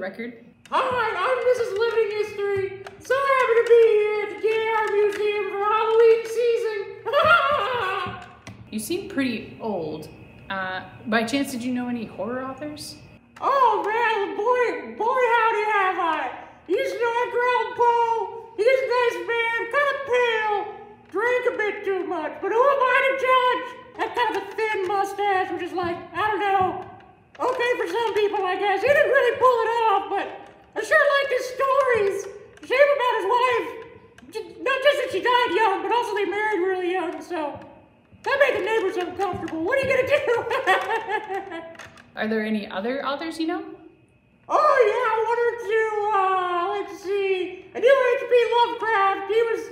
record? Hi, I'm Mrs. Living History. So happy to be here at the DAR Museum for Halloween season. You seem pretty old. Uh, by chance, did you know any horror authors? oh man, boy, boy, howdy have I. He's no Edgar Allan Poe. He's a nice man, kind of pale, drank a bit too much. But who am I to judge? That kind of a thin mustache, which is like, I don't know. Okay for some people, I guess. He didn't really pull it off, but I sure liked his stories. Shame about his wife. Not just that she died young, but also they married really young, so that made the neighbors uncomfortable. What are you gonna do? Are there any other authors you know? oh yeah, one or two. Uh, let's see. I knew H.P. Lovecraft. He was,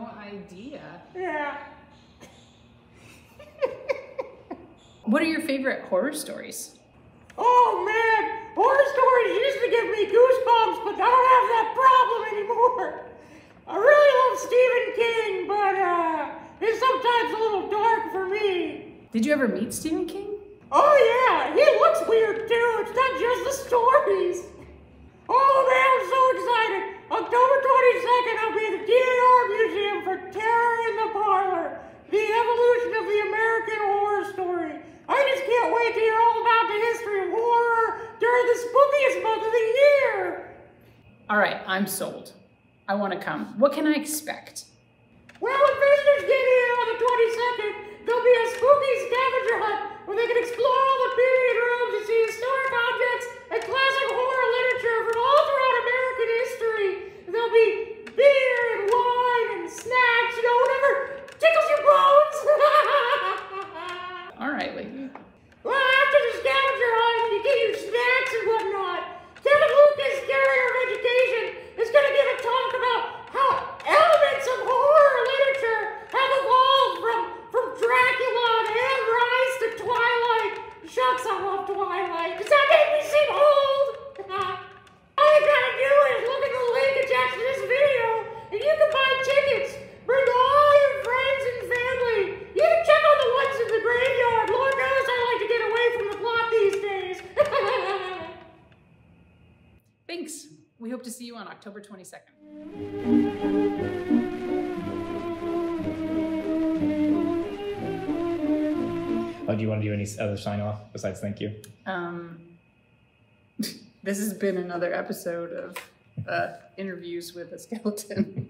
no idea. Yeah. What are your favorite horror stories? Oh man, horror stories used to give me goosebumps, but I don't have that problem anymore. I really love Stephen King, but uh, it's sometimes a little dark for me. Did you ever meet Stephen King? Oh yeah, he looks weird too. It's not just the stories. Oh man, I'm so excited. October 22nd, I'll be at the DAR Museum for Terror in the Parlor, the evolution of the American horror story. I just can't wait to hear all about the history of horror during the spookiest month of the year. All right, I'm sold. I want to come. What can I expect? Well, when visitors get here on the 22nd, there'll be a spooky scavenger hunt where they can explore all the period rooms and see historic objects and classic horror literature from all throughout American history. There'll be beer and wine and snacks, you know, whatever tickles your bones. All right, lady. well, after the scavenger hunt, you get your snacks and whatnot. Kevin Lucas, curator of education, is going to give a talk about how elements of horror literature have evolved from, from Dracula and Anne Rice to Twilight. Shucks, I love Twilight. Does that make me seem old? All you gotta do is look at the link attached to this video, and you can buy tickets. Bring all your friends and family. You can check on the ones in the graveyard. Lord knows I like to get away from the plot these days. Thanks. We hope to see you on October 22nd. Oh, do you want to do any other sign off besides thank you? Um, this has been another episode of uh, interviews with a skeleton.